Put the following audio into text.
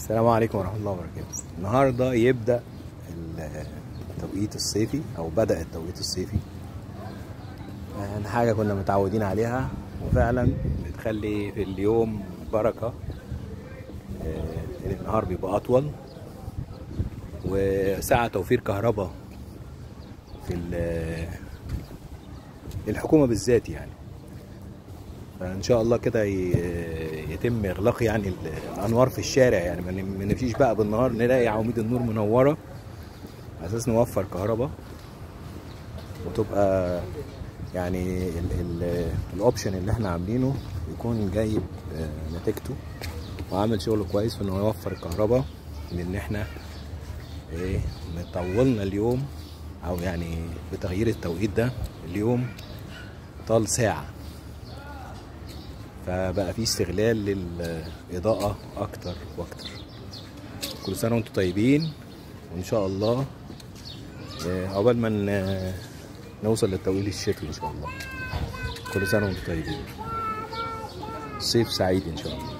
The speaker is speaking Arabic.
السلام عليكم ورحمة الله وبركاته. النهاردة يبدأ التوقيت الصيفي أو بدأ التوقيت الصيفي. حاجة كنا متعودين عليها وفعلا بتخلي في اليوم بركة. آه، النهار بيبقى أطول وساعة توفير كهرباء في ال- الحكومة بالذات يعني. فإن شاء الله كده يتم اغلاق يعني ال- الأنوار في الشارع يعني ما نمشيش بقى بالنهار نلاقي عواميد النور منورة على أساس نوفر كهرباء وتبقى يعني ال- ال- الاوبشن اللي إحنا عاملينه يكون جايب آه، نتيجته وعامل شغل كويس في إنه يوفر الكهرباء لأن إحنا إيه مطولنا اليوم أو يعني بتغيير التوقيت ده اليوم طال ساعة. فبقى في استغلال للإضاءة أكتر وأكتر. كل سنة وأنتم طيبين وإن شاء الله آه، عقبال ما نوصل للتوقيت الشتوي إن شاء الله. كل سنة وأنتم طيبين. صيف سعيد إن شاء الله.